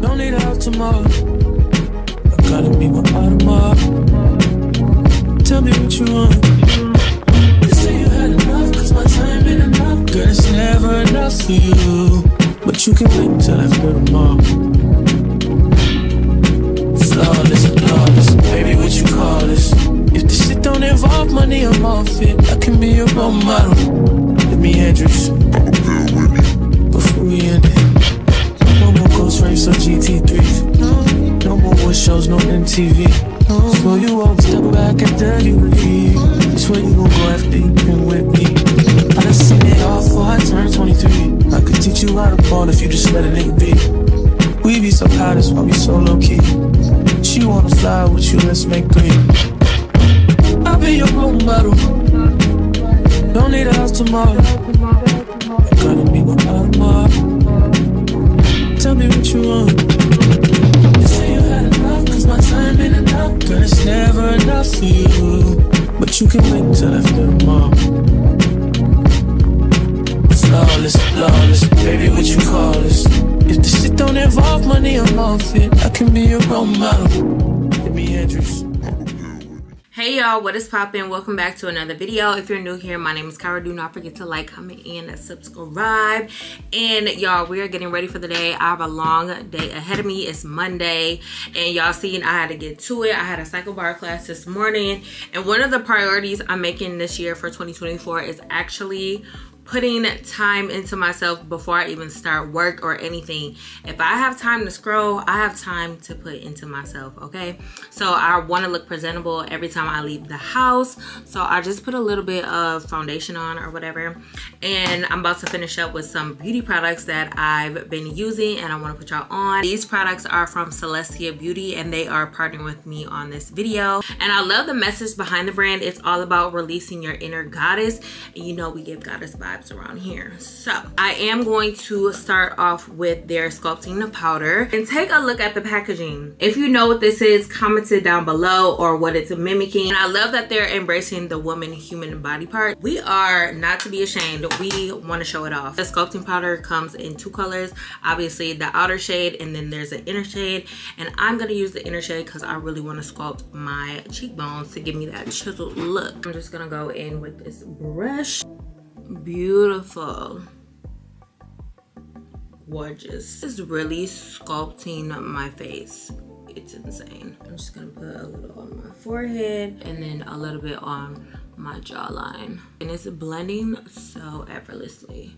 Don't need a house tomorrow. I gotta be my Audemars. Tell me what you want. You say you had enough, cause my time ain't enough. Girl, it's never enough for you. But you can wait until after tomorrow. Flawless, flawless, baby, what you call this? If the shit don't involve money, I'm off it. I can be your role model. Jimi Hendrix. More ghost GT3s. No, more war shows, no MTV. So you always step back after you leave. That's you gon' go after you been with me. I done seen it all before I turned 23. I could teach you how to ball if you just let a nigga be. We be so high, that's why we so low key. She wanna fly with you, let's make three. I'll be your role model. Don't need a house tomorrow. You want. You say you had enough, cause my time ain't enough. Girl, it's never enough for you. But you can wait till after tomorrow. Flawless, flawless, baby, what you call this? If the shit don't involve money, I'm off it. I can be your role model. Jimi Hendrix. Hey y'all, what is poppin'? Welcome back to another video. If you're new here, my name is Kirah. Do not forget to like, comment, and subscribe. And y'all, we are getting ready for the day. I have a long day ahead of me. It's Monday. And y'all seen I had to get to it. I had a cycle bar class this morning. And one of the priorities I'm making this year for 2024 is actually putting time into myself before I even start work or anything. If I have time to scroll, I have time to put into myself, okay? So I want to look presentable every time I leave the house. So I just put a little bit of foundation on or whatever. And I'm about to finish up with some beauty products that I've been using and I want to put y'all on. These products are from Selestia Beauty and they are partnering with me on this video. And I love the message behind the brand. It's all about releasing your inner goddess. And you know we give goddess vibes around here. So I am going to start off with their sculpting powder and take a look at the packaging. If you know what this is, comment it down below or what it's mimicking. And I love that they're embracing the woman human body part. We are not to be ashamed. We want to show it off. The sculpting powder comes in two colors. Obviously the outer shade and then there's an inner shade. And I'm going to use the inner shade because I really want to sculpt my cheekbones to give me that chiseled look. I'm just going to go in with this brush beautiful. Gorgeous. This is really sculpting my face. It's insane. I'm just gonna put a little on my forehead and then a little bit on my jawline. And it's blending so effortlessly.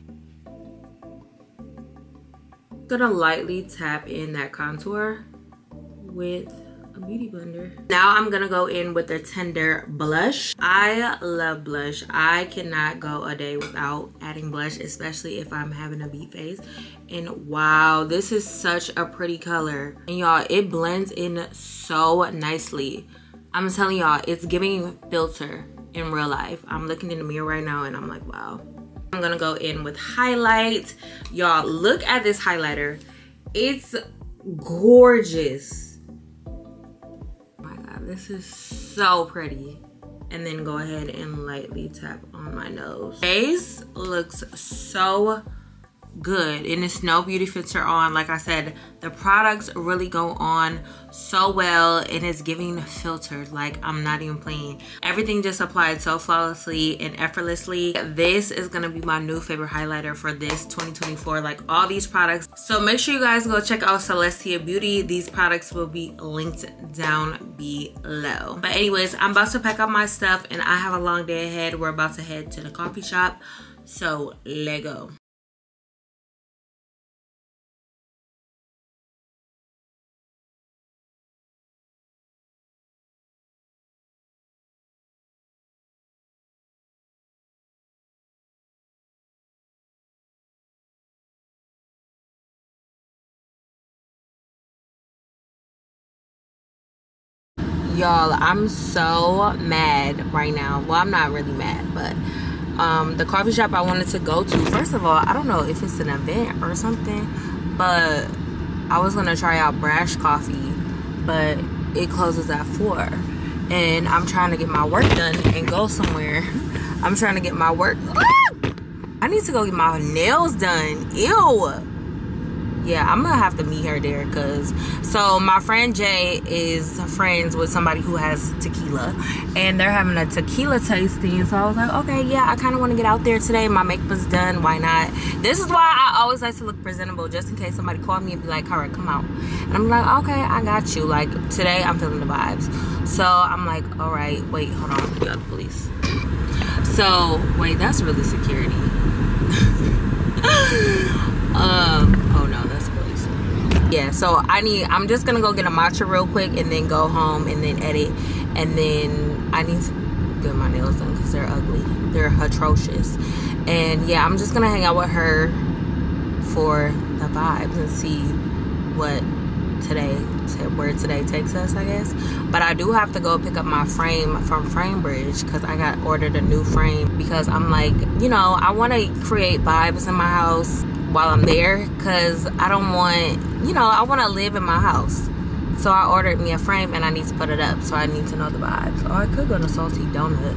Gonna lightly tap in that contour with a beauty blender. Now I'm gonna go in with the Tender blush. I love blush. I cannot go a day without adding blush, especially if I'm having a beat face. And wow, this is such a pretty color. And y'all, it blends in so nicely. I'm telling y'all, it's giving filter in real life. I'm looking in the mirror right now and I'm like, wow. I'm gonna go in with highlight. Y'all, look at this highlighter. It's gorgeous this is so pretty. And then go ahead and lightly tap on my nose. Face looks so good and it's no beauty filter on. Like i said the products really go on so well and it's giving filtered like i'm not even playing. Everything just applied so flawlessly and effortlessly. This is gonna be my new favorite highlighter for this 2024 like all these products. So make sure you guys go check out selestia beauty. These products will be linked down below. But anyways i'm about to pack up my stuff and i have a long day ahead. We're about to head to the coffee shop. So let go y'all i'm so mad right now. Well i'm not really mad but um the coffee shop i wanted to go to first of all i don't know if it's an event or something but i was gonna try out brash coffee but it closes at four. And i'm trying to get my work done and go somewhere. I'm trying to get my work i need to go get my nails done. Ew yeah, I'm gonna have to meet her there because so my friend Jai is friends with somebody who has tequila and they're having a tequila tasting. So I was like, okay, yeah, I kind of want to get out there today. My makeup is done. Why not? This is why I always like to look presentable just in case somebody call me and be like, all right, come out. And I'm like, okay, I got you. Like today, I'm feeling the vibes. So I'm like, all right, wait, hold on, we got the police. So wait, that's really security. um, oh no, that's police. Yeah, so I need, I'm just gonna go get a matcha real quick and then go home and then edit. And then I need to get my nails done because they're ugly. They're atrocious. And yeah, I'm just gonna hang out with her for the vibes and see what today where today takes us i guess but i do have to go pick up my frame from framebridge because i got ordered a new frame because i'm like you know i want to create vibes in my house while i'm there because i don't want you know i want to live in my house so i ordered me a frame and i need to put it up so i need to know the vibes or i could go to salty donut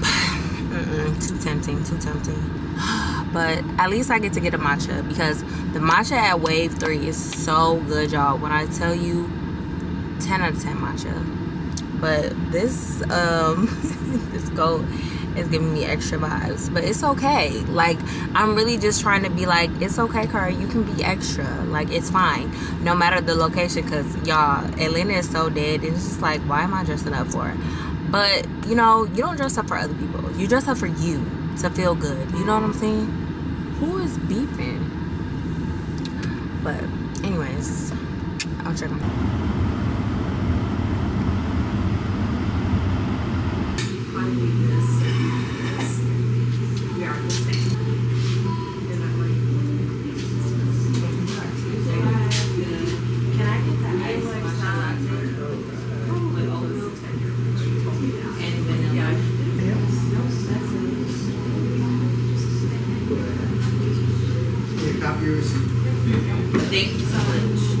mm -mm, too tempting too tempting but at least I get to get a matcha because the matcha at Wave 3 is so good, y'all. When I tell you 10 out of 10 matcha. But this, um, this goat is giving me extra vibes. But it's okay. Like, I'm really just trying to be like, it's okay, Kara. You can be extra. Like, it's fine. No matter the location. Because, y'all, Atlanta is so dead. It's just like, why am I dressing up for? But, you know, you don't dress up for other people. You dress up for you to feel good. You know what I'm saying? Who is beeping? But anyways, I'll check my Thank you so much.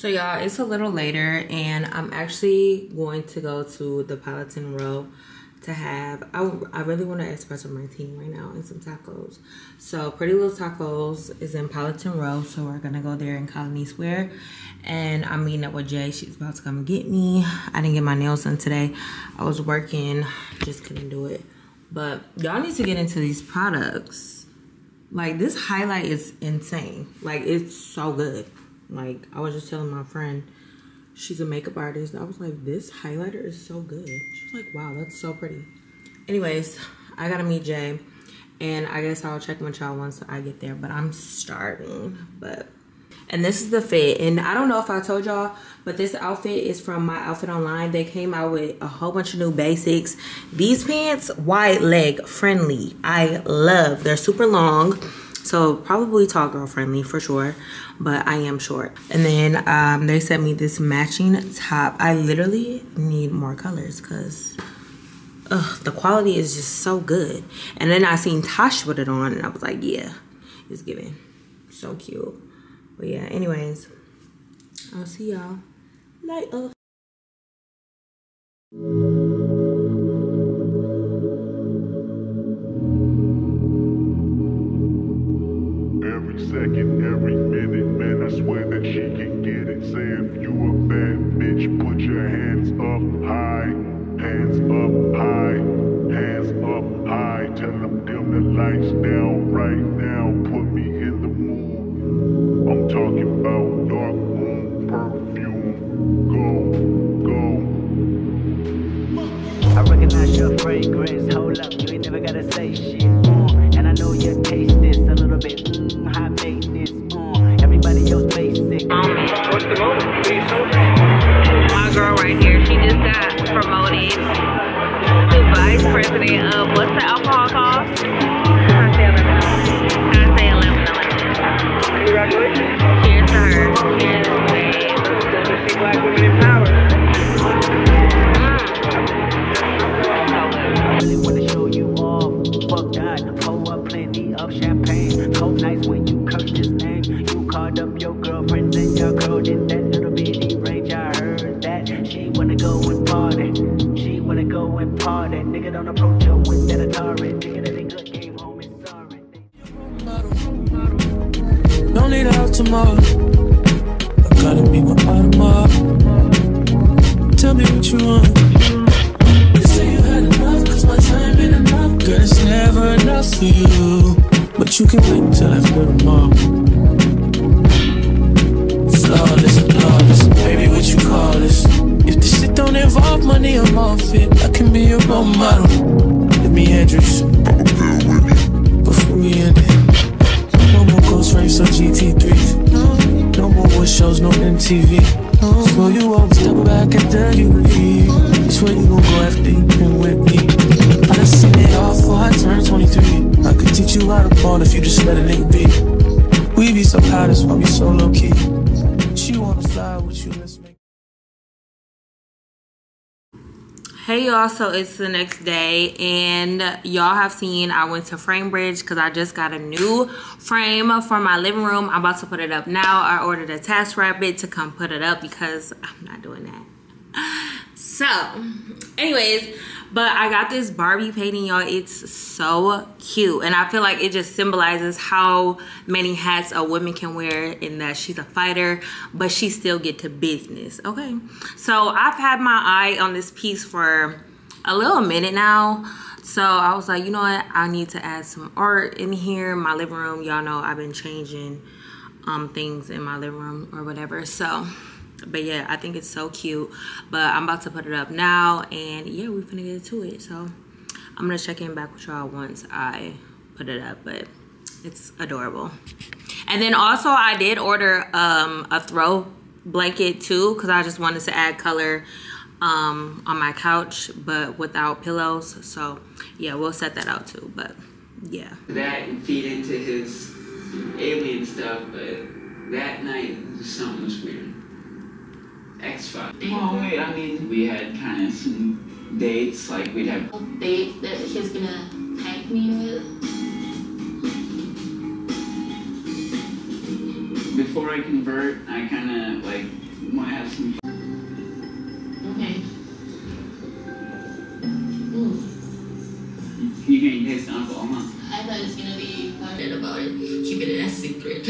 So y'all, it's a little later and I'm actually going to go to the Politan Row to have, I, I really want an espresso martini right now and some tacos. So Pretty Little Tacos is in Politan Row. So we're gonna go there in Colony Square. And I'm meeting up with Jai. She's about to come get me. I didn't get my nails done today. I was working, just couldn't do it. But y'all need to get into these products. Like this highlight is insane. Like it's so good. Like I was just telling my friend, she's a makeup artist. I was like, this highlighter is so good. She was like, wow, that's so pretty. Anyways, I gotta meet Jai. And I guess I'll check with y'all once I get there. But I'm starving. But and this is the fit and i don't know if i told y'all but this outfit is from my outfit online they came out with a whole bunch of new basics these pants wide leg friendly i love they're super long so probably tall girl friendly for sure, but I am short. And then um, they sent me this matching top. I literally need more colors because the quality is just so good. And then I seen Tosh put it on and I was like, yeah, it's giving. So cute. But yeah, anyways, I'll see y'all later. Lights down right now, put me in the mood. I'm talking about dark room perfume. Go, go. I recognize your fragrance. Hold up, you ain't never gotta say shit. So it's the next day and y'all have seen I went to Framebridge because I just got a new frame for my living room. I'm about to put it up now. I ordered a Task Rabbit to come put it up because I'm not doing that. So, anyways, but I got this Barbie painting, y'all. It's so cute. And I feel like it just symbolizes how many hats a woman can wear in that she's a fighter, but she still get to business, okay? So I've had my eye on this piece for a little minute now. So I was like, you know what? I need to add some art in here. My living room, y'all know I've been changing um, things in my living room or whatever. So but yeah i think it's so cute but i'm about to put it up now and yeah we're gonna get to it so i'm gonna check in back with y'all once i put it up but it's adorable and then also i did order um a throw blanket too because i just wanted to add color um on my couch but without pillows so yeah we'll set that out too but yeah that feed into his alien stuff, but that night something was weird. X Files. Well, we, I mean, we had kind of some dates, like we'd have. date that he's gonna tag me with. Before I convert, I kind of like want to have some. Okay. Ooh, You can taste alcohol, huh? I thought it was gonna be quiet about it. Keep it a secret.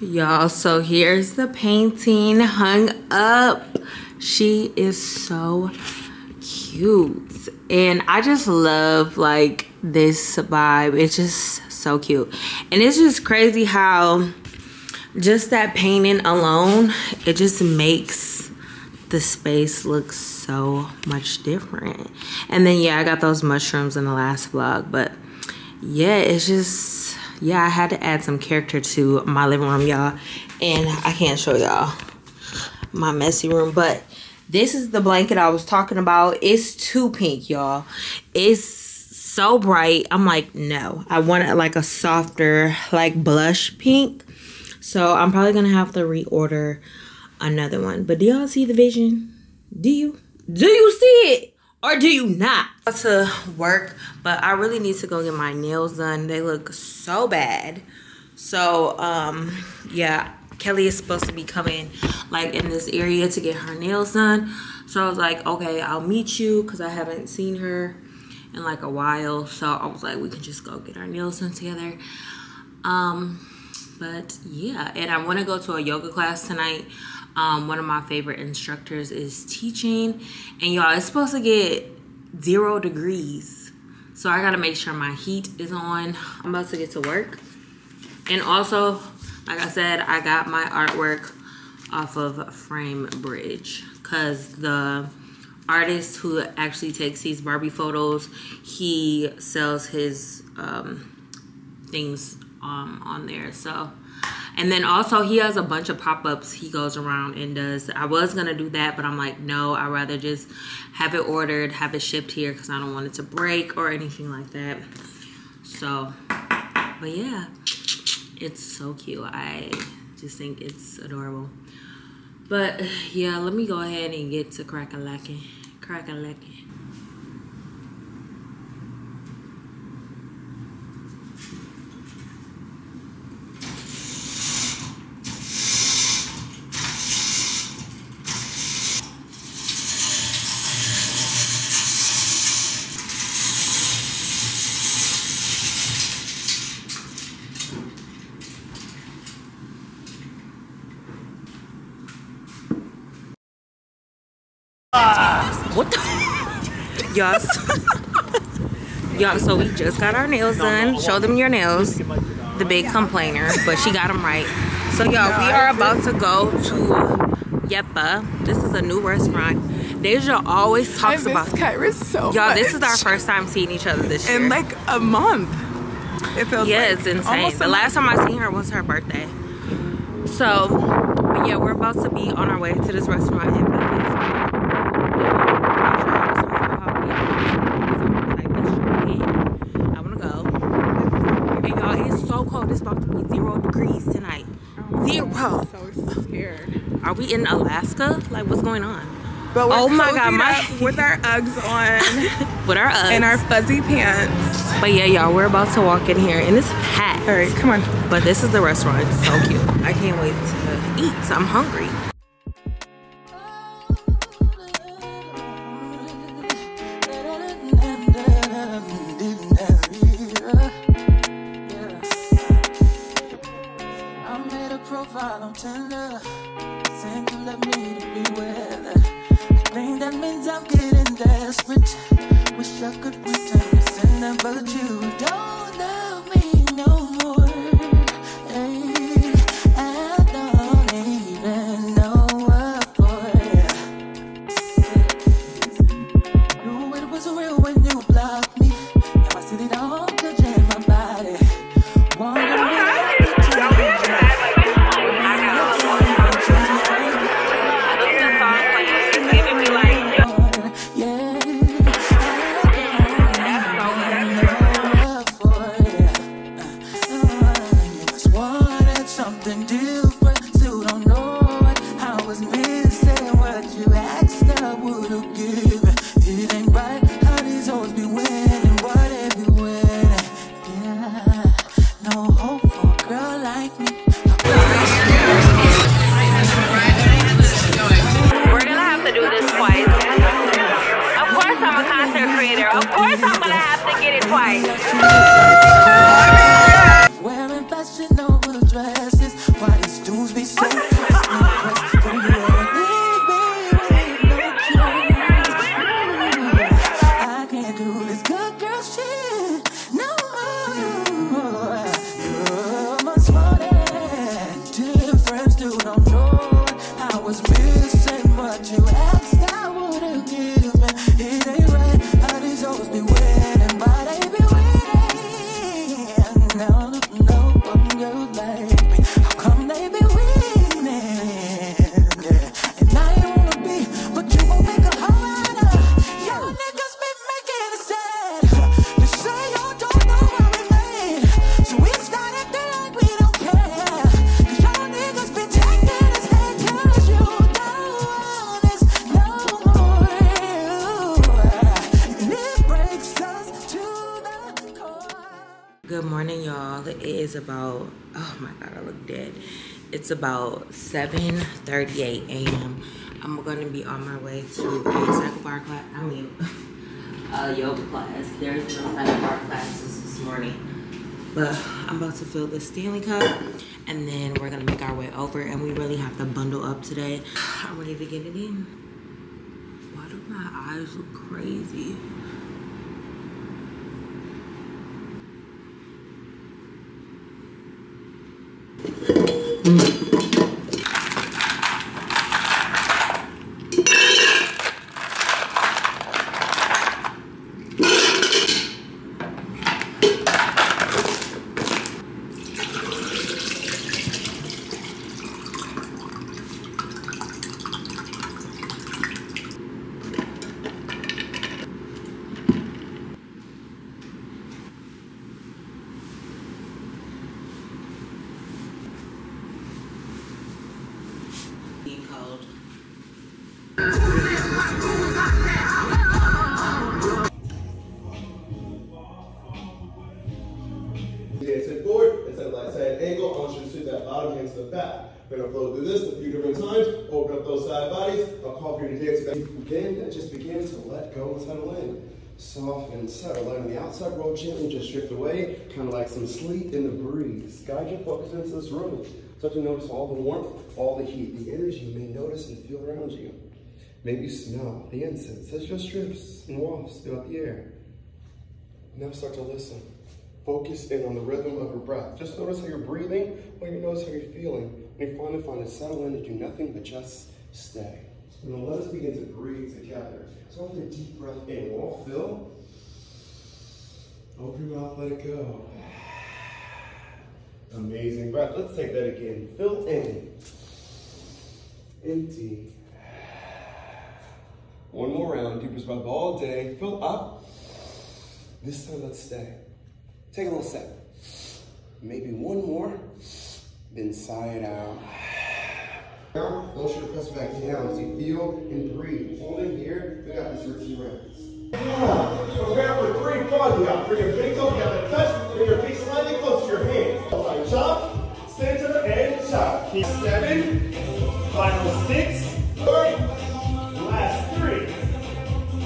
Y'all, so here's the painting hung up. She is so cute. And I just love like this vibe. It's just so cute. And it's just crazy how just that painting alone, it just makes the space look so much different. And then yeah, I got those mushrooms in the last vlog, but yeah, it's just yeah, I had to add some character to my living room, y'all. And I can't show y'all my messy room, but this is the blanket I was talking about. It's too pink, y'all. It's so bright. I'm like, no. I want it like a softer, like blush pink. So I'm probably gonna have to reorder another one. But do y'all see the vision? Do you? Do you see it? Or do you not? To work, but I really need to go get my nails done. They look so bad. So, um, yeah, Kelly is supposed to be coming like in this area to get her nails done. So I was like, okay, I'll meet you because I haven't seen her in like a while. So I was like, we can just go get our nails done together. Um, but yeah, and I want to go to a yoga class tonight. Um, one of my favorite instructors is teaching, and y'all, it's supposed to get zero degrees. So I gotta make sure my heat is on. I'm about to get to work. And also, like I said, I got my artwork off of Frame Bridge because the artist who actually takes these Barbie photos, he sells his um, things um, on there. So, and then also he has a bunch of pop-ups he goes around and does. I was gonna do that, but I'm like, no, I'd rather just have it ordered, have it shipped here because I don't want it to break or anything like that. So, but yeah, it's so cute. I just think it's adorable. But yeah, let me go ahead and get to crack a lacking. Crack a lecking. What the? Y'all. so- Y'all, so we just got our nails done. Show them your nails. The big complainer, but she got them right. So y'all, we are about to go to Yeppa. This is a new restaurant. Deja always I talks miss about. Kirah so Y'all, this is our first time seeing each other this year. in like a month. It feels yeah, like it's insane. The last time I seen her was her birthday. So, but yeah, we're about to be on our way to this restaurant in I want to go. And y'all, it's so cold. It's about to be zero degrees tonight. Zero. Month. So scared. Are we in Alaska? Like, what's going on? But we're Oh my God, my- with our Uggs on With our Uggs. and our fuzzy pants. But yeah, y'all, we're about to walk in here, and it's packed. All right, come on. But this is the restaurant. It's so cute. I can't wait to eat. I'm hungry. It's about 7:38 a.m. I'm gonna be on my way to a cycle bar class. I mean, a uh, yoga class. There's no cycle bar classes this morning, but I'm about to fill the Stanley Cup, and then we're gonna make our way over. And we really have to bundle up today. I'm ready to get it in. Why do my eyes look crazy? Guide your focus into this room. Start to notice all the warmth, all the heat, the energy you may notice and feel around you. Maybe smell the incense as just drifts and wafts throughout the air. Now start to listen. Focus in on the rhythm of your breath. Just notice how you're breathing, or you notice how you're feeling. When you finally find to settle in and do nothing but just stay. Now let us begin to breathe together. So with a deep breath in, we'll all fill. Open your mouth, let it go. Amazing breath. Let's take that again. Fill in. Empty. One more round, deepest breath all day. Fill up. This time, let's stay. Take a little sip. Maybe one more. Then sigh it out. Now, motion to press back down as you feel and breathe. Hold in here. Ah, we got this for few rounds. Grab for three, froggy out. Bring your big toe together, touch, your feet slightly close and seven, final six, last three,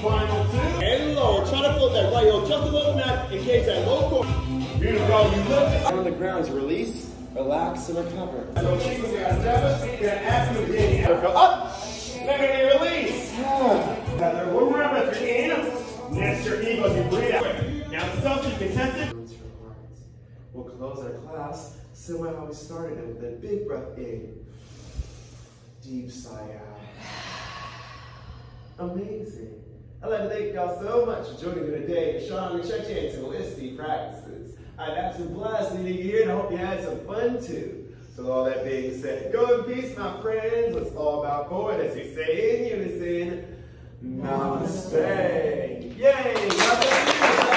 final two, and lower. Try to float that right heel just a little bit, engage that low core. Beautiful, you lift it. On the ground to release, relax, and recover. So cheek was gonna establish, you're gonna ask them again. Go up, let me release. Another one more breath in. Next your ego you breathe out. Now the self you contested. We'll close our class similar how we started it with a big breath in. Deep sigh out. Amazing. I'd like to thank y'all so much for joining me today. Sean, we checked in to OSD practices. I had some blast meeting you here and I hope you had some fun too. So all that being said, go in peace, my friends. It's all about forward as we say in unison. Namaste. Yay!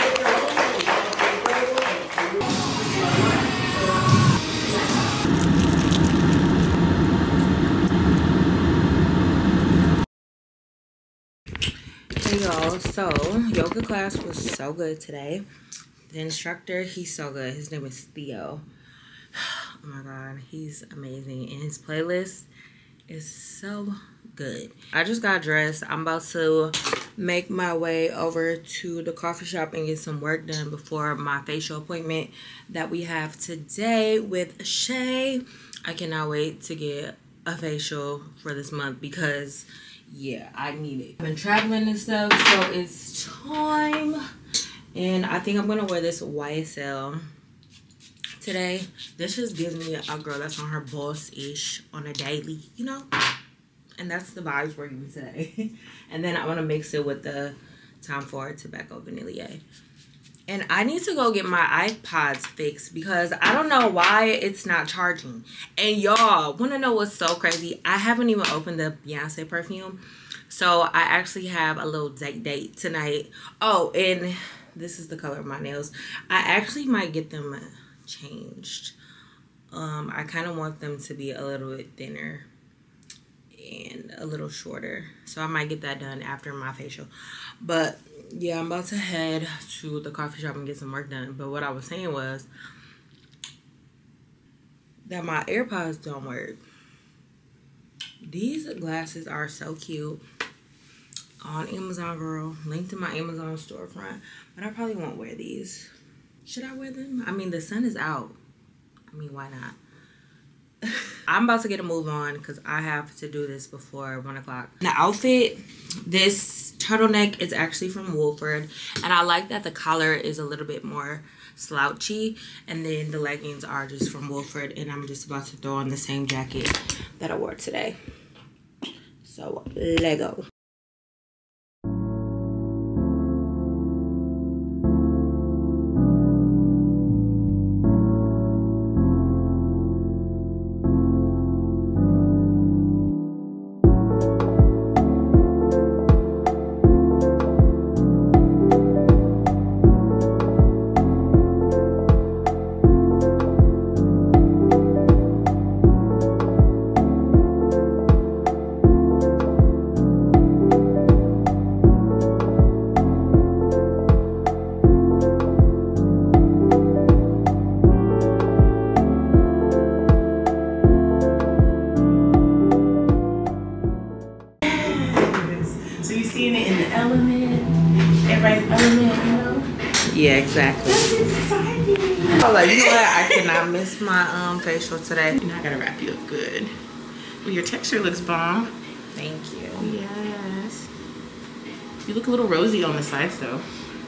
Y'all, so yoga class was so good today. The instructor, he's so good. His name is Theo. Oh my god, he's amazing. And his playlist is so good. I just got dressed. I'm about to make my way over to the coffee shop and get some work done before my facial appointment that we have today with Shay. I cannot wait to get a facial for this month because yeah, I need it. I've been traveling and stuff, so it's time. And I think I'm gonna wear this YSL today. This just gives me a girl that's on her boss-ish on a daily, you know? And that's the vibes we're giving today. and then I wanna mix it with the Tom Ford Tobacco Vanilla. And I need to go get my iPods fixed because I don't know why it's not charging. And y'all, want to know what's so crazy? I haven't even opened the Beyonce perfume. So I actually have a little date date tonight. Oh, and this is the color of my nails. I actually might get them changed. Um, I kind of want them to be a little bit thinner and a little shorter. So I might get that done after my facial. But yeah, I'm about to head to the coffee shop and get some work done. But what I was saying was that my AirPods don't work. These glasses are so cute on Amazon, girl. Linked in my Amazon storefront. But I probably won't wear these. Should I wear them? I mean, the sun is out. I mean, why not? I'm about to get a move on because I have to do this before one o'clock. The outfit, this turtleneck is actually from Wolford. And I like that the collar is a little bit more slouchy. And then the leggings are just from Wolford. And I'm just about to throw on the same jacket that I wore today. So, Lego. Facial today. Now I gotta wrap you up good. Well, your texture looks bomb. Thank you. Yes. You look a little rosy on the sides though.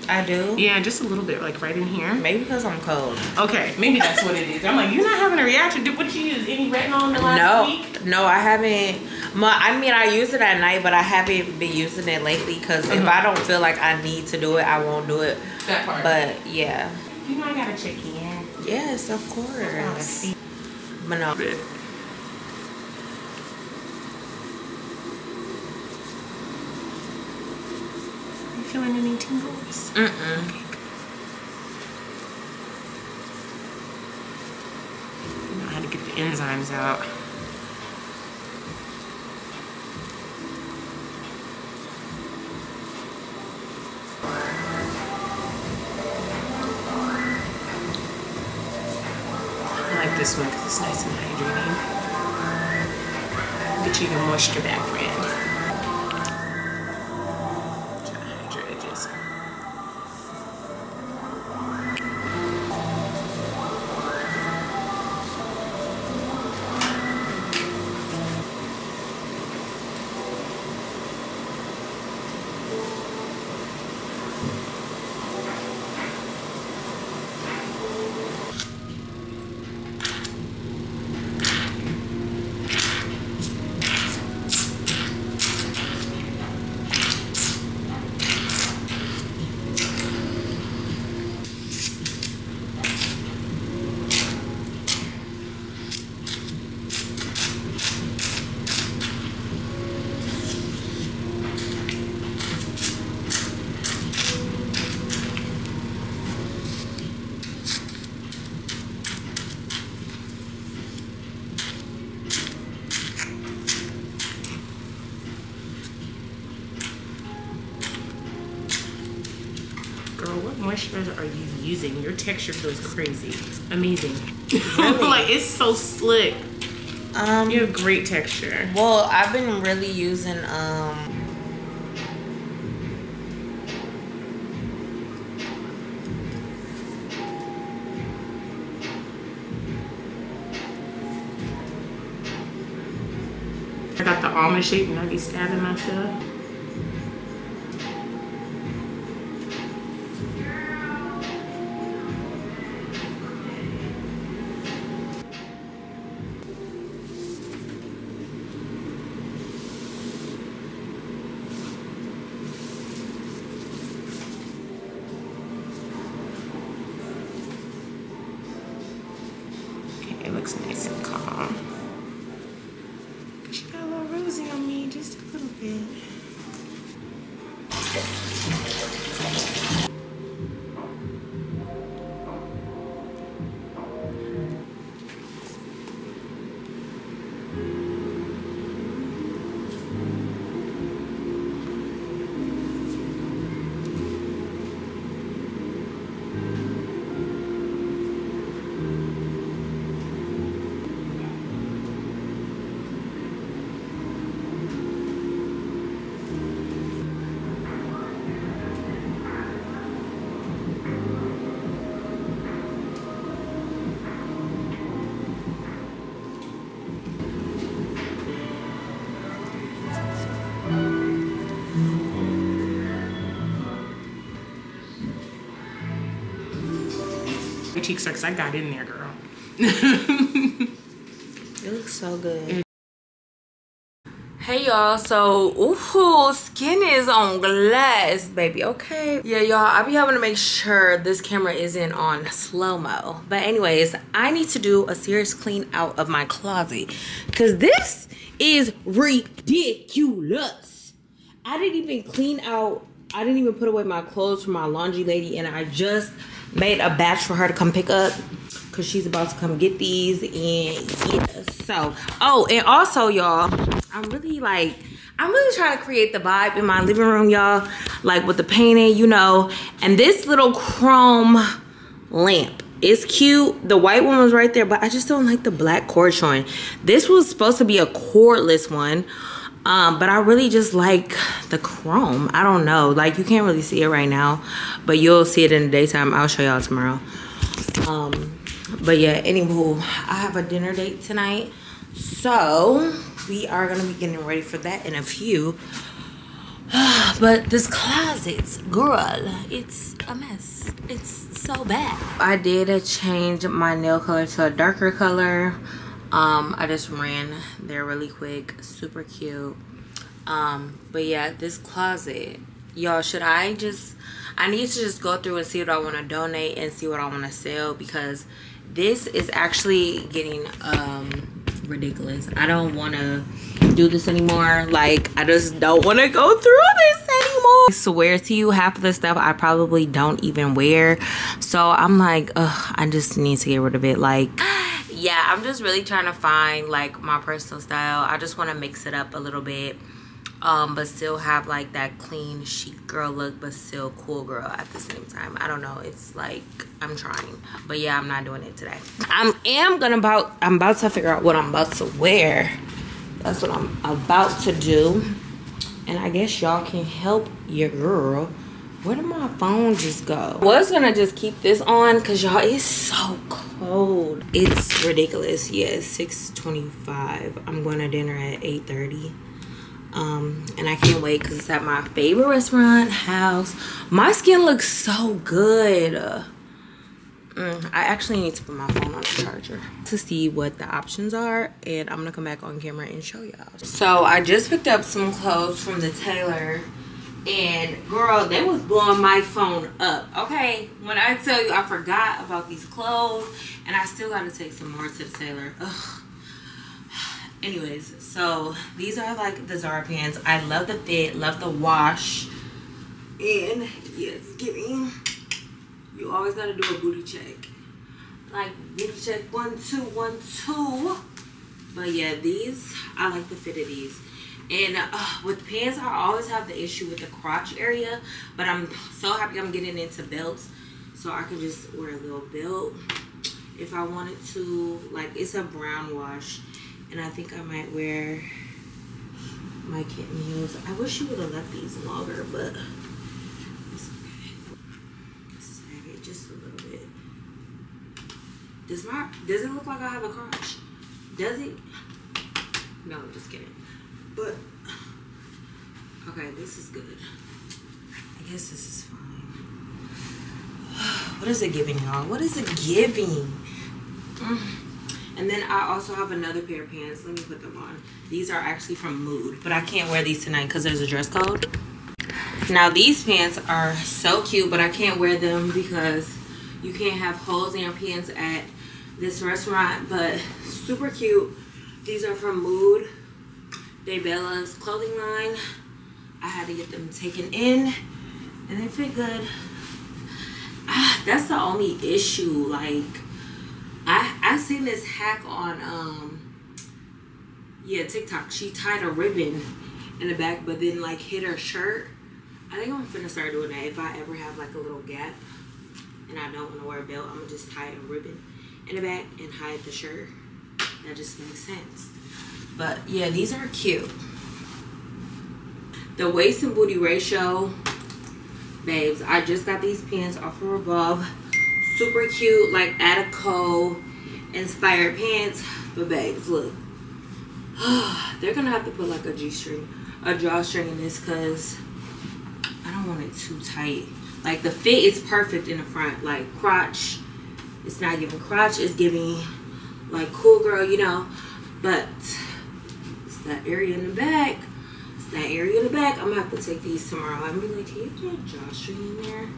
I do. Yeah, just a little bit, like right in here. Maybe because I'm cold. Okay, maybe that's what it is. I'm like, you're not having a reaction. Did what you use? Any retinol in the last No, week? no, I haven't. My, I mean, I use it at night, but I haven't been using it lately because if Uh-huh. I don't feel like I need to do it, I won't do it. That part. But yeah, you know, I gotta check in. yes, of course. See. But no, Are you feeling any tingles? mm-mm. You know how to get the enzymes out. This one because it's nice and hydrating. Get you your moisture back, friend. Using? Your texture feels crazy. Amazing. like it's so slick. Um, You have great texture. well, I've been really using um. I got the almond shape and I be stabbing myself. Cheeks are, cause I got in there, girl. It looks so good. Hey y'all, so ooh, skin is on glass, baby. Okay, yeah, y'all. I be having to make sure this camera isn't on slow mo. But anyways, I need to do a serious clean out of my closet because this is ridiculous. I didn't even clean out. I didn't even put away my clothes for my laundry lady, and I just made a batch for her to come pick up because she's about to come get these. And yeah, so oh, and also y'all, I'm really like. I'm really trying to create the vibe in my living room, y'all. Like with the painting, you know. And this little chrome lamp is cute. The white one was right there, but I just don't like the black cord showing. This was supposed to be a cordless one. Um, but I really just like the chrome. I don't know. Like you can't really see it right now, but you'll see it in the daytime. I'll show y'all tomorrow. Um, but yeah, anywho, I have a dinner date tonight. So we are gonna be getting ready for that in a few. but this closet, girl, it's a mess. It's so bad. I did change my nail color to a darker color. Um, I just ran there really quick. Super cute. Um, but yeah, this closet, y'all, should I just, I need to just go through and see what I want to donate and see what I want to sell because this is actually getting, um, ridiculous. I don't want to do this anymore. Like, I just don't want to go through this anymore. I swear to you, half of the stuff I probably don't even wear. So I'm like, ugh, I just need to get rid of it. Like, yeah, I'm just really trying to find like my personal style. I just want to mix it up a little bit. Um, but still have like that clean chic girl look but still cool girl at the same time i don't know it's like i'm trying but yeah i'm not doing it today i am gonna about i'm about to figure out what i'm about to wear that's what i'm about to do and i guess y'all can help your girl where did my phone just go I was gonna just keep this on because y'all it's so cold it's ridiculous yeah 6:25. i'm going to dinner at 8 30 um, and I can't wait because it's at my favorite restaurant house. My skin looks so good. Mm, I actually need to put my phone on the charger to see what the options are and I'm gonna come back on camera and show y'all. So I just picked up some clothes from the tailor and girl, they was blowing my phone up. Okay, when I tell you I forgot about these clothes and I still gotta take some more to the tailor. Ugh. Anyways so these are like the zara pants. I love the fit love the wash. And yes give giving you always gotta do a booty check. Like booty check one two one two. But yeah these i like the fit of these and uh, with pants i always have the issue with the crotch area but i'm so happy i'm getting into belts so i can just wear a little belt if i wanted to like it's a brown wash and I think I might wear my kitten heels. I wish you would have left these longer, but it's okay. Sag it just a little bit. Does my does it look like I have a crotch? Does it? No, I'm just kidding. But okay, this is good. I guess this is fine. What is it giving, y'all? What is it giving? And then I also have another pair of pants. Let me put them on. These are actually from Moude, but I can't wear these tonight because there's a dress code. Now these pants are so cute, but I can't wear them because you can't have holes in your pants at this restaurant, but super cute. These are from Moude, Bella's clothing line. I had to get them taken in and they fit good. Ah, that's the only issue, like, I I seen this hack on um yeah TikTok. She tied a ribbon in the back, but then like hit her shirt. I think I'm gonna start doing that if I ever have like a little gap and I don't want to wear a belt. I'm gonna just tie a ribbon in the back and hide the shirt. That just makes sense. But yeah, these are cute. The waist and booty ratio, babes. I just got these pants off of Revolve. Super cute like Attico inspired pants. But babes look. They're gonna have to put like a g-string a drawstring in this because I don't want it too tight. Like the fit is perfect in the front. Like crotch it's not giving crotch it's giving like cool girl you know. But that area in the back it's that area in the back I'm gonna have to take these tomorrow I'm gonna be like can you put a drawstring in there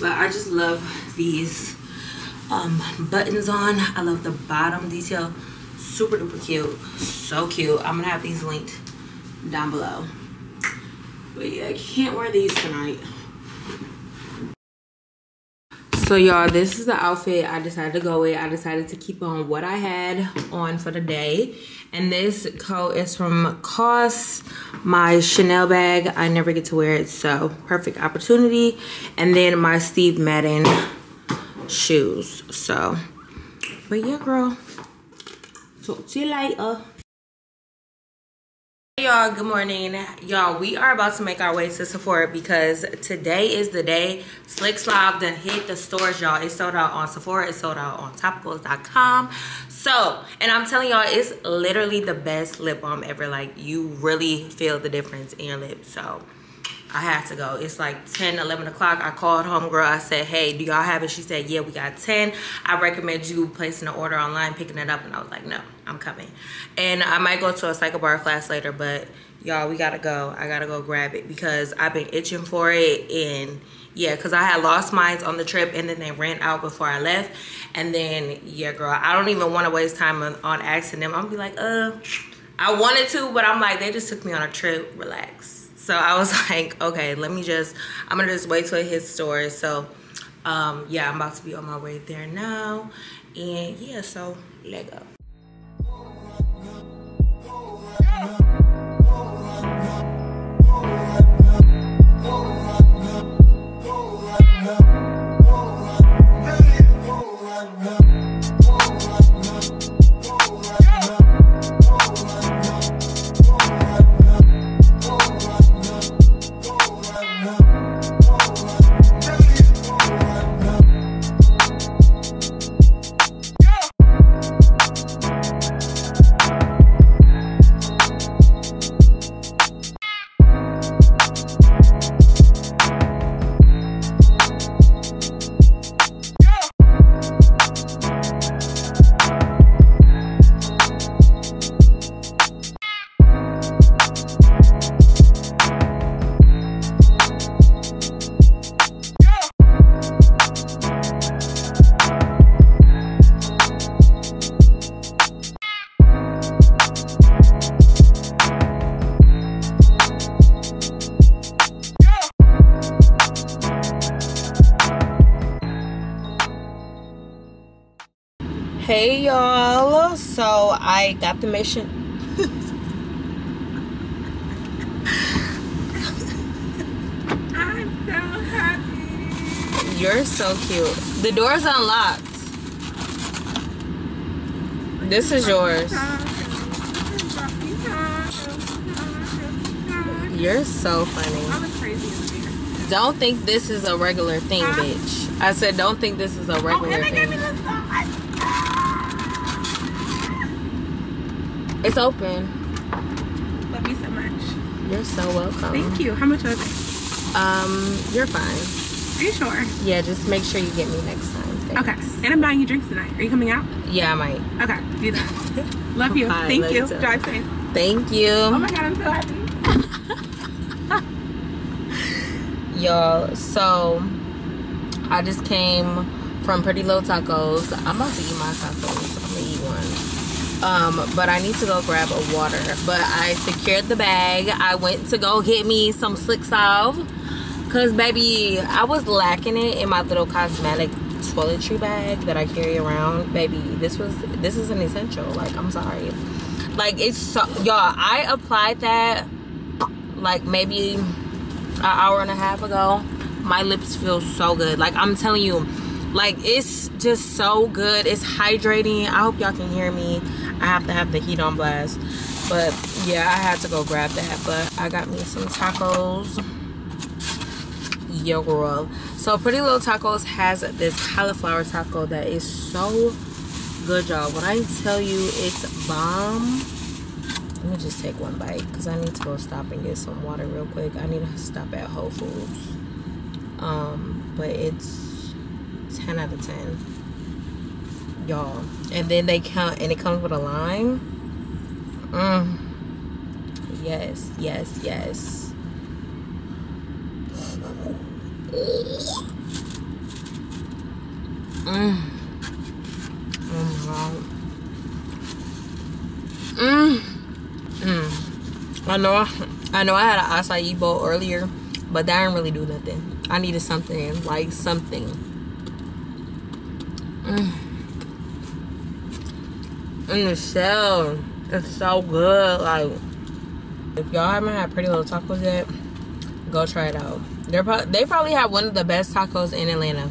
but I just love these um, buttons on. I love the bottom detail. Super duper cute. So cute. I'm gonna have these linked down below. But yeah, I can't wear these tonight. So y'all, this is the outfit I decided to go with. I decided to keep on what I had on for the day. And this coat is from COS, my Chanel bag. I never get to wear it, so perfect opportunity. And then my Steve Madden shoes. So, but yeah, girl. Talk to you later. Y'all. Good morning. Y'all we are about to make our way to sephora because today is the day slick salve done hit the stores y'all. It sold out on sephora. It sold out on topicals.com so and i'm telling y'all it's literally the best lip balm ever. Like you really feel the difference in your lips. So I had to go. It's like 10, 11 o'clock. I called homegirl. I said, hey, do y'all have it? She said, yeah, we got 10. I recommend you placing an order online, picking it up. And I was like, no, I'm coming. And I might go to a cycle bar class later, but y'all, we got to go. I got to go grab it because I've been itching for it. And yeah, because I had lost mine on the trip and then they ran out before I left. And then, yeah, girl, I don't even want to waste time on, on asking them. I'm be like, uh, I wanted to, but I'm like, they just took me on a trip. Relax. So I was like, okay, let me just, I'm gonna just wait till it hits stores. So um, yeah, I'm about to be on my way there now. And yeah, so let Got the mission. I'm so happy. You're so cute. The door's unlocked. This is yours. You're so funny. I look crazy in the mirror. Don't think this is a regular thing, bitch. I said don't think this is a Oh, regular and they gave me thing. It's open. Love you so much. You're so welcome. Thank you. How much was it? Um, you're fine. Are you sure? Yeah, just make sure you get me next time. Okay. And I'm buying you drinks tonight. Are you coming out? Yeah, I might. Okay. Do that. Love you. Bye, Thank love you. you. Drive safe. Thank you. Oh my god, I'm so happy. y'all so i just came from pretty little tacos i'm about to eat my tacos i'm gonna eat one um but i need to go grab a water. But i secured the bag. I went to go get me some slick salve. Because baby i was lacking it in my little cosmetic toiletry bag that i carry around. Baby this was this is an essential. Like i'm sorry. Like it's so y'all i applied that like maybe an hour and a half ago. My lips feel so good. Like i'm telling you like it's just so good. It's hydrating. I hope y'all can hear me. I have to have the heat on blast. But yeah i had to go grab that. But i got me some tacos. Yo girl. So pretty little tacos has this cauliflower taco that is so good y'all. When i tell you it's bomb let me just take one bite because I need to go stop and get some water real quick. I need to stop at Whole Foods. Um, but it's 10 out of 10. Y'all. And then they count and it comes with a lime. Mm. Yes, yes, yes. Mm. Oh my god. Mm. Mm. I know I, I know I had an acai bowl earlier, but that didn't really do nothing. I needed something like something. Mm. And the shell is so good. Like if y'all haven't had Pretty Little Tacos yet, go try it out. They're pro- they probably have one of the best tacos in Atlanta.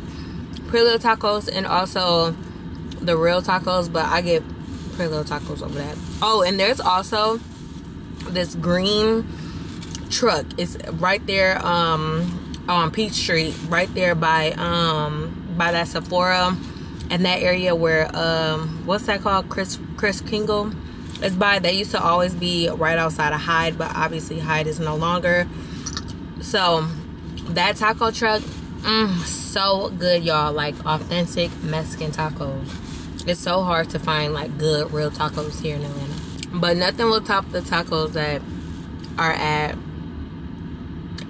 Pretty Little Tacos and also the real tacos, but I get Pretty Little Tacos over that. Oh, and there's also this green truck. It's right there um, on Peach Street, right there by um, by that Sephora and that area where um, what's that called? Chris Kris Kringle. It's by they used to always be right outside of Hyde, but obviously Hyde is no longer. So that taco truck, mm, so good, y'all. Like authentic Mexican tacos. It's so hard to find like good real tacos here in Atlanta. But nothing will top the tacos that are at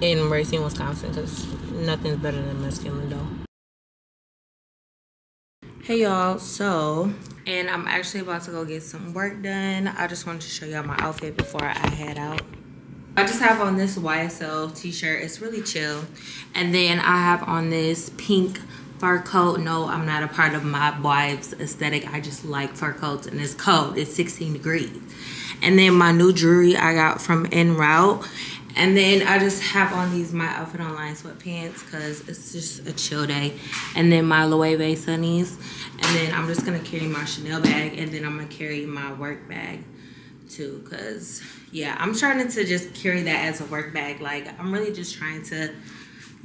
in Racine, Wisconsin, because nothing's better than Mexican Lindo. Hey y'all, so, and I'm actually about to go get some work done. I just wanted to show y'all my outfit before I head out. I just have on this YSL t-shirt. It's really chill. And then I have on this pink fur coat. No, I'm not a part of mob wife's aesthetic. I just like fur coats and it's cold. It's 16 degrees. And then my new jewelry I got from En Route. And then I just have on these my outfit online sweatpants because it's just a chill day. And then my Loewe sunnies. And then I'm just going to carry my Chanel bag. And then I'm going to carry my work bag too. Because, yeah, I'm trying to just carry that as a work bag. Like, I'm really just trying to,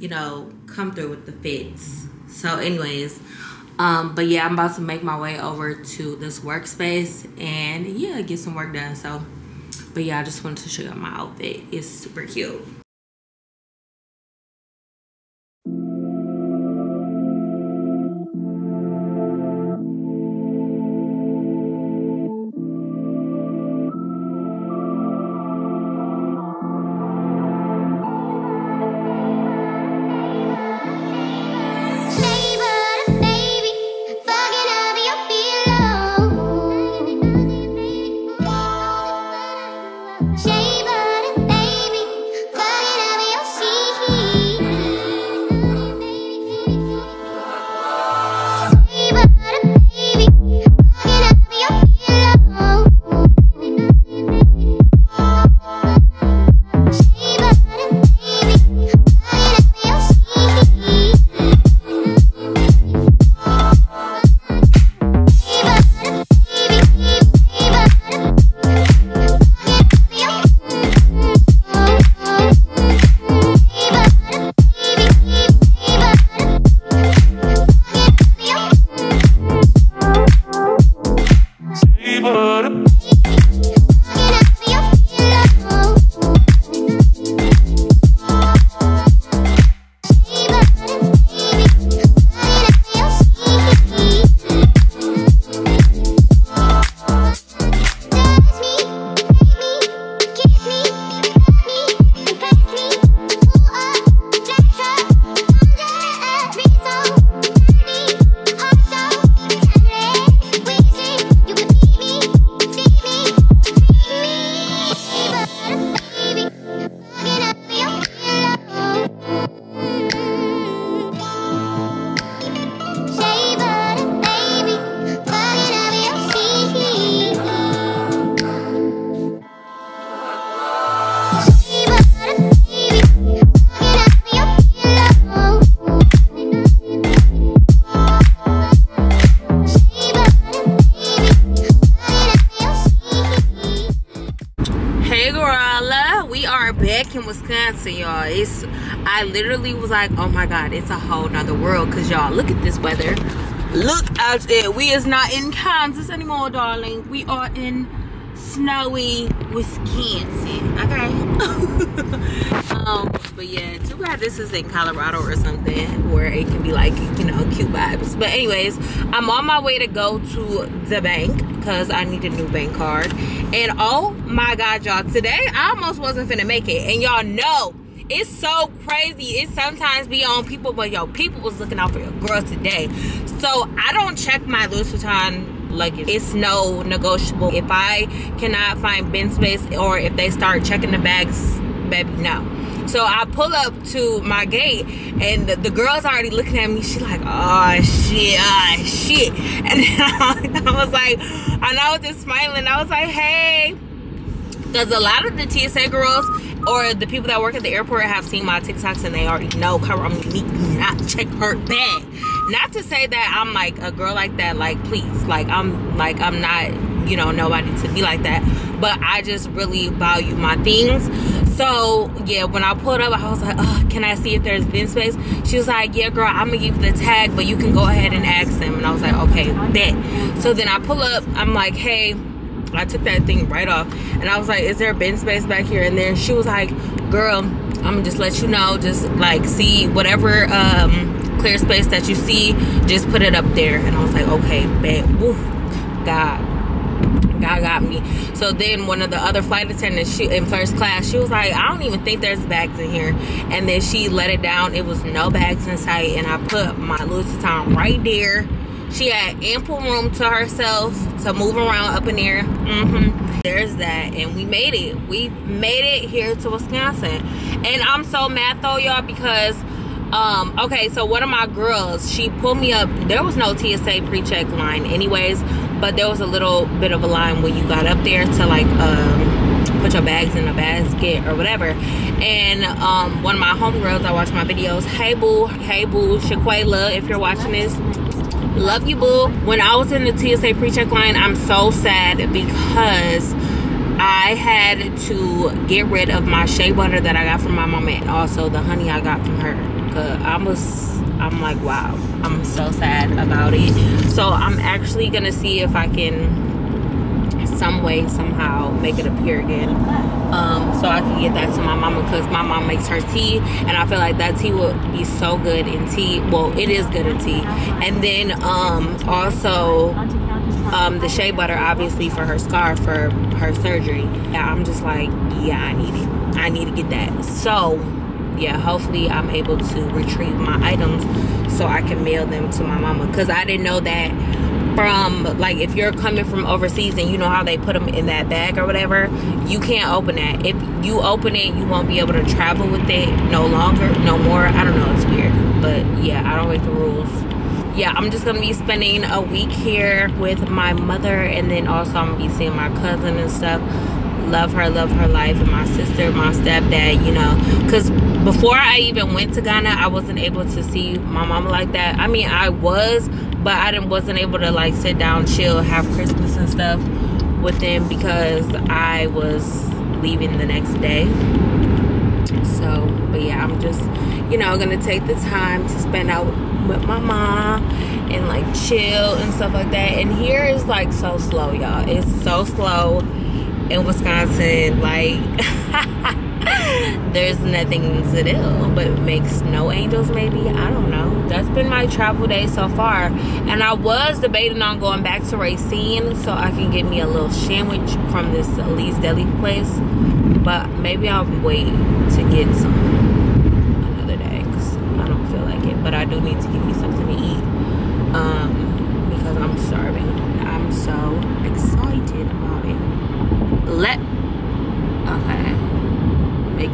you know, come through with the fits. So, anyways, um, but yeah, I'm about to make my way over to this workspace and yeah, get some work done. So, but yeah, I just wanted to show you my outfit. It's super cute. God, it's a whole nother world. Cause y'all look at this weather. Look out it. We is not in Kansas anymore, darling. We are in snowy Wisconsin. Okay. um, but yeah, too bad this is in Colorado or something where it can be like, you know, cute vibes. But anyways, I'm on my way to go to the bank because I need a new bank card. And oh my god, y'all, today I almost wasn't finna make it. And y'all know it's so crazy. It sometimes be on people, but yo, people was looking out for your girl today. So I don't check my Louis Vuitton luggage. It's no negotiable. If I cannot find bin space or if they start checking the bags, baby, no. So I pull up to my gate and the, the girl's already looking at me. She like, oh shit, oh, shit. And I, I was like, and I was just smiling. I was like, hey. Because a lot of the TSA girls or the people that work at the airport have seen my TikToks and they already know Kirah need not check her bag. Not to say that I'm like a girl like that, like please. Like I'm like I'm not, you know, nobody to be like that. but I just really value my things. So yeah, when I pulled up, I was like, oh, can I see if there's bin space? She was like, yeah, girl, I'm gonna give you the tag, but you can go ahead and ask them. And I was like, okay, bet. So then I pull up, I'm like, hey, I took that thing right off, and I was like, is there a bin space back here? And then she was like, girl, I'm gonna just let you know, just like see whatever um, clear space that you see, just put it up there. And I was like, okay, bet. Woo, God. God got me. So then one of the other flight attendants she, in first class, she was like, I don't even think there's bags in here. And then she let it down. It was no bags in sight. And I put my Louis Vuitton right there. She had ample room to herself to move around up in there. Mm-hmm. There's that. And we made it. We made it here to Wisconsin. And I'm so mad though, y'all, because um okay so one of my girls she pulled me up there was no tsa pre-check line anyways but there was a little bit of a line when you got up there to like um put your bags in a basket or whatever and um one of my homegirls i watch my videos hey boo hey boo shaquela if you're watching this love you boo when i was in the tsa pre-check line i'm so sad because I had to get rid of my shea butter that I got from my mom and also the honey I got from her. Cause I was, I'm like, wow, I'm so sad about it. So I'm actually gonna see if I can, some way, somehow, make it appear again. Um, so I can get that to my mama because my mom makes her tea, and I feel like that tea will be so good in tea. Well, it is good in tea. And then um, also um, the shea butter obviously for her scar for her surgery yeah i'm just like yeah i need it i need to get that so yeah hopefully i'm able to retrieve my items so i can mail them to my mama because i didn't know that from like if you're coming from overseas and you know how they put them in that bag or whatever you can't open that. If you open it you won't be able to travel with it no longer no more. I don't know it's weird but yeah i don't make the rules. Yeah i'm just gonna be spending a week here with my mother and then also i'm gonna be seeing my cousin and stuff. Love her love her life and my sister my stepdad you know. Because before i even went to ghana i wasn't able to see my mama like that. I mean i was but i didn't wasn't able to like sit down chill have christmas and stuff with them because i was leaving the next day. So but yeah i'm just you know gonna take the time to spend out with my mom and like chill and stuff like that. And here is like so slow y'all. It's so slow in wisconsin like there's nothing to do but make snow angels maybe? I don't know. That's been my travel day so far. And i was debating on going back to racine so i can get me a little sandwich from this lee's deli place. But maybe i'll wait to get some another day because i don't feel like it. But i do need to give me something to eat um because i'm starving. I'm so excited about it. Let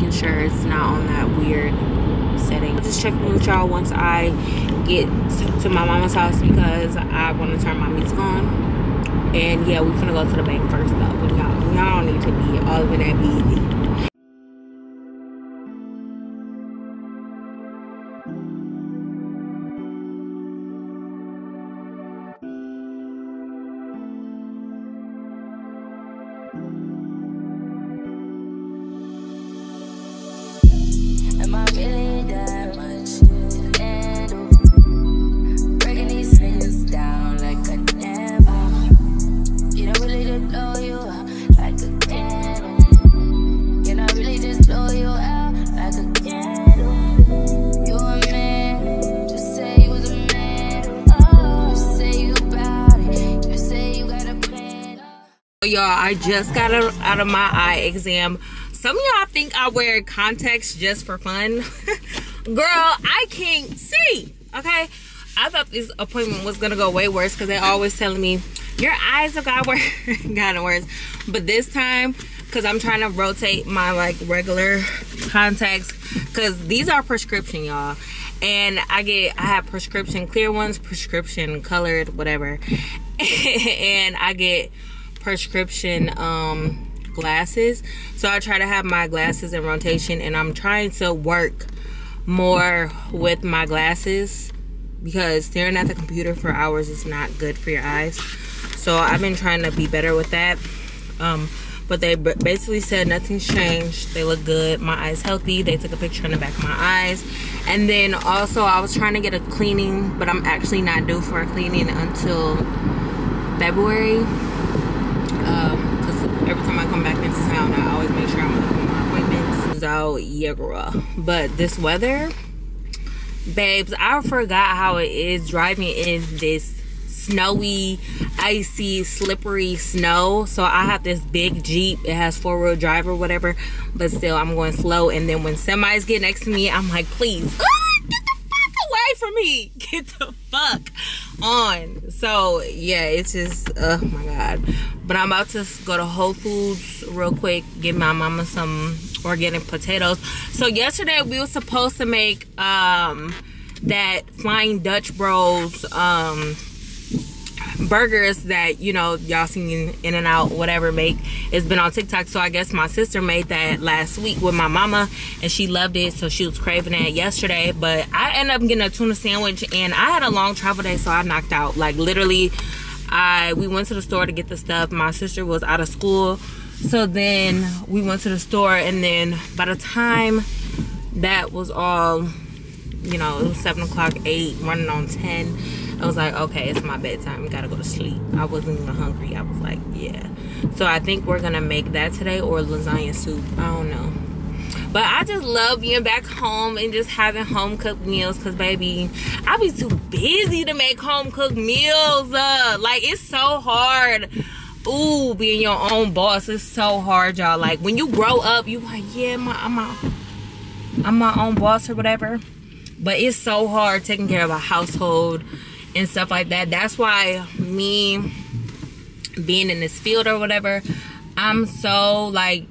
making sure it's not on that weird setting. Just checking with y'all once i get to my mama's house because i want to turn my music on. And yeah we're gonna go to the bank first though. Y'all y'all don't need to be all over that busy i just got out of my eye exam. Some of y'all think i wear contacts just for fun. Girl i can't see okay? I thought this appointment was gonna go way worse because they're always telling me your eyes have got worse. Gotten worse. But this time because i'm trying to rotate my like regular contacts because these are prescription y'all. And i get i have prescription clear ones prescription colored whatever. And i get prescription um glasses so i try to have my glasses in rotation and i'm trying to work more with my glasses because staring at the computer for hours is not good for your eyes so i've been trying to be better with that um but they basically said nothing's changed. They look good. My eyes healthy. They took a picture in the back of my eyes, and then also I was trying to get a cleaning, but I'm actually not due for a cleaning until February. Um, because every time I come back into town, I always make sure I'm up my appointments. So yeah, girl. But this weather, babes, I forgot how it is driving in this snowy, icy, slippery snow. So I have this big Jeep. It has four wheel drive or whatever, but still I'm going slow. And then when semis get next to me, I'm like, please, from me. Get the fuck on. So yeah, it's just, oh my God. But I'm about to go to Whole Foods real quick, get my mama some organic potatoes. So yesterday we were supposed to make um that Flying Dutch Bros um burgers that you know y'all seen In-N-Out whatever make it's been on tiktok. So i guess my sister made that last week with my mama and she loved it so she was craving it yesterday. But i ended up getting a tuna sandwich and i had a long travel day so i knocked out. Like literally i we went to the store to get the stuff. My sister was out of school. So then we went to the store and then by the time that was all you know it was seven o'clock eight running on 10 I was like, okay, it's my bedtime. We gotta go to sleep. I wasn't even hungry. I was like, yeah. So I think we're gonna make that today or lasagna soup. I don't know. But I just love being back home and just having home cooked meals because, baby, I be too busy to make home cooked meals. Uh, like, it's so hard. Ooh, being your own boss is so hard, y'all. Like, when you grow up, you like, yeah, my, I'm, my, I'm my own boss or whatever. But it's so hard taking care of a household and stuff like that. That's why me being in this field or whatever, I'm so like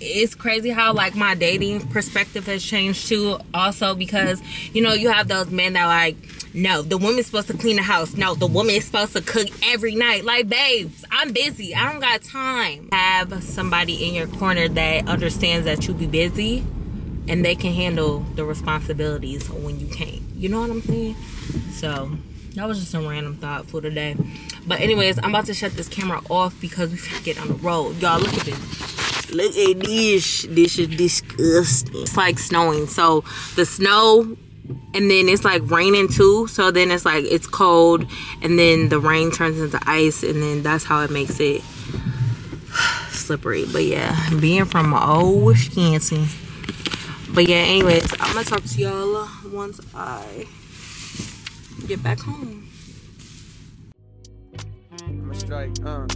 it's crazy how like my dating perspective has changed too also because you know you have those men that like no the woman's supposed to clean the house. No the woman is supposed to cook every night. Like babes i'm busy. I don't got time. Have somebody in your corner that understands that you be busy and they can handle the responsibilities when you can't. You know what i'm saying? So that was just a random thought for today. But anyways, I'm about to shut this camera off because we gotta get on the road. Y'all, look at this. Look at this. This is disgusting. It's like snowing. So the snow and then it's like raining too. So then it's like it's cold and then the rain turns into ice and then that's how it makes it slippery. But yeah, being from old Wisconsin. But yeah, anyways, I'm gonna talk to y'all once I get back home. I'm a strike, uh.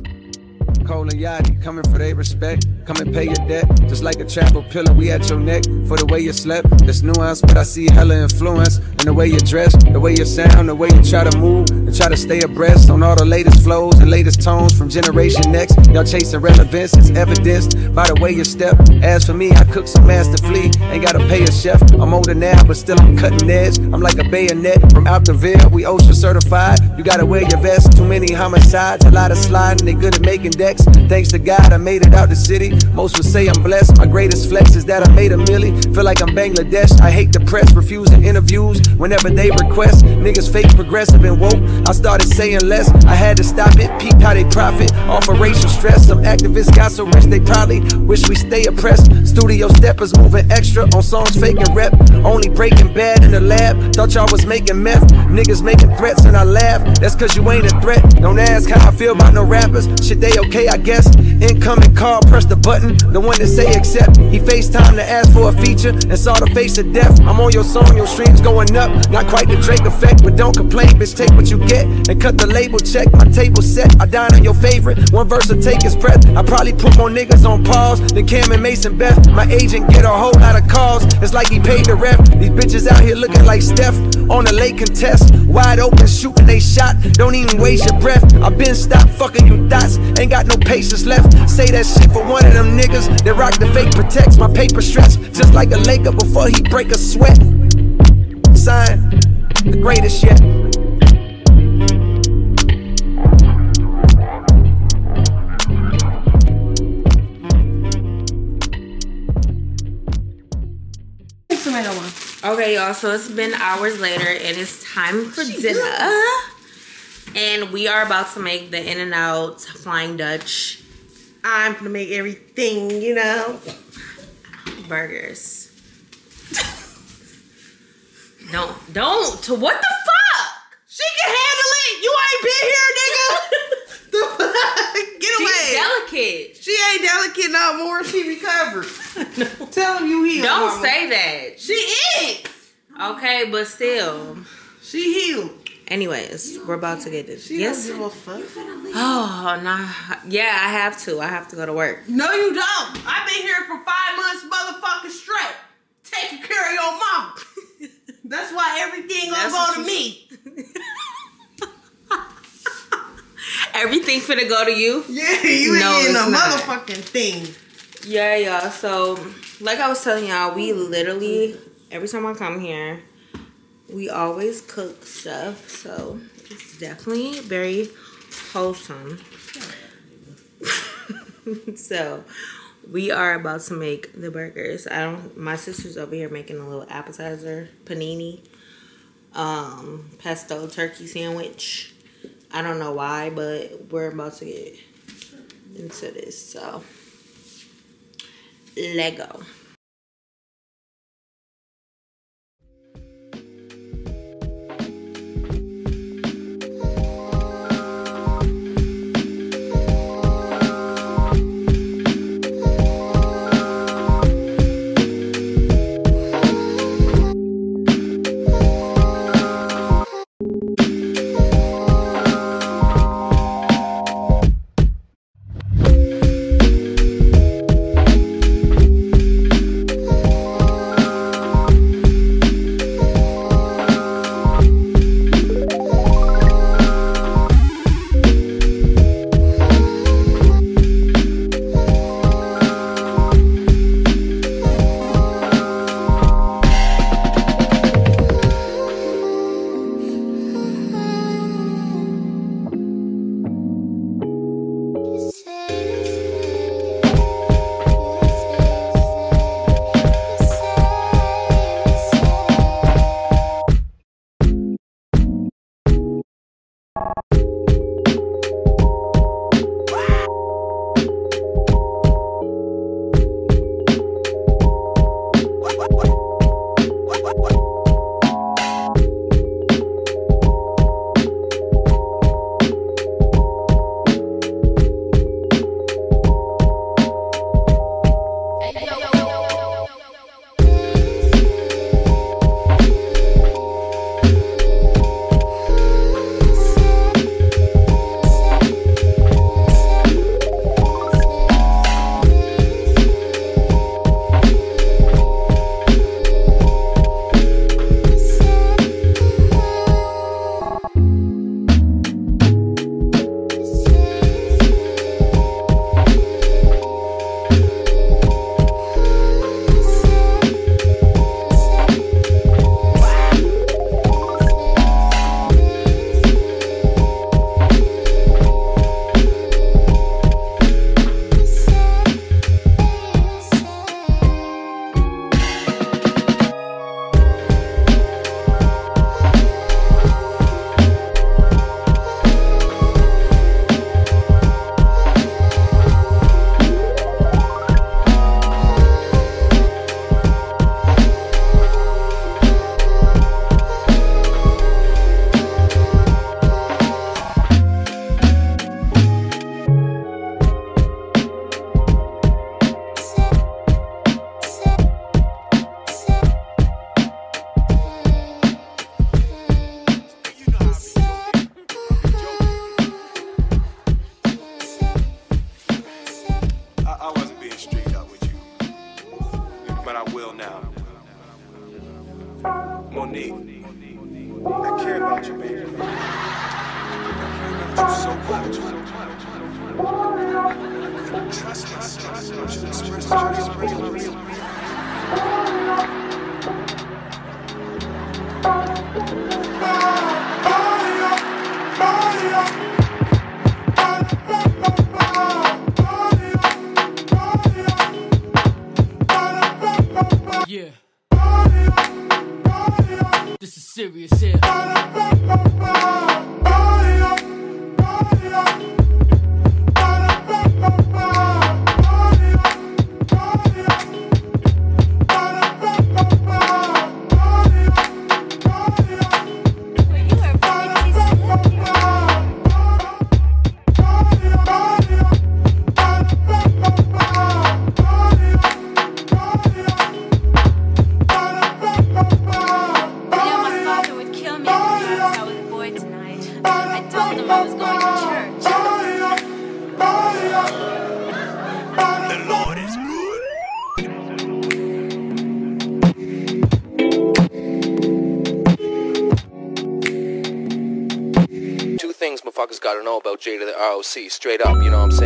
Cole and Yachty coming for their respect. Come and pay your debt. Just like a chapel pillar, we at your neck for the way you slept. There's nuance, but I see hella influence in the way you dress, the way you sound, the way you try to move, and try to stay abreast on all the latest flows and latest tones from Generation Next. Y'all chasing relevance, it's evidenced by the way you step. As for me, I cook some masterfully, ain't gotta pay a chef. I'm older now, but still I'm cutting edge. I'm like a bayonet from out the Ville, we OSHA certified. You gotta wear your vest, too many homicides, a lot of sliding, they good at making decks. Thanks to God, I made it out the city. Most would say I'm blessed. My greatest flex is that I made a milli. Feel like I'm Bangladesh. I hate the press, refusing interviews whenever they request. Niggas fake, progressive, and woke. I started saying less. I had to stop it. Peep how they profit off of racial stress. Some activists got so rich they probably wish we stay oppressed. Studio steppers moving extra on songs faking rep. Only breaking bad in the lab. Thought y'all was making meth. Niggas making threats and I laugh. That's cause you ain't a threat. Don't ask how I feel about no rappers. Shit, they okay, I guess. Incoming call, press the button. The one that say accept. He FaceTime to ask for a feature and saw the face of death. I'm on your song, your streams going up. Not quite the Drake effect, but don't complain, bitch. Take what you get and cut the label check. My table set. I dine on your favorite. One verse will take his breath. I probably put more niggas on pause than Cam and Mason Betha. My agent get a whole lot of calls. It's like he paid the ref. These bitches out here looking like Steph on a late contest. Wide open, shooting they shot. Don't even waste your breath. I been stopped fucking you dots. Ain't got no patience left. Say that shit for one of them niggas that rock the fake protects my paper stretch just like a Laker before he break a sweat. Sign the greatest yet. Okay, y'all, so it's been hours later and it's time for dinner. And we are about to make the In-N-Out Flying Dutch I'm gonna make everything, you know. Burgers. don't don't to what the fuck? She can handle it. You ain't been here, nigga. the fuck? Get away. She's delicate. She ain't delicate no more. She recovered. Tell him you healed. Don't mama. say that. She is. Okay, but still. She healed. Anyways, we're about to get this. She yes. don't give a fuck. Oh nah. Yeah, I have to. I have to go to work. No, you don't. I've been here for five months, motherfucking straight. Taking care of your mama. That's why everything gonna go to me. Everything finna go to you. Yeah, you ain't No, getting a not. motherfucking thing. Yeah, y'all. So, like I was telling y'all, we literally every time I come here, we always cook stuff. So it's definitely very wholesome. so we are about to make the burgers. I don't. My sister's over here making a little appetizer panini, um, pesto turkey sandwich. I don't know why, but we're about to get into this. So. Lego. Monique, I care about you, baby. I care about you so much. Trust express to me. Serious here. ROC, straight up, you know what I'm saying?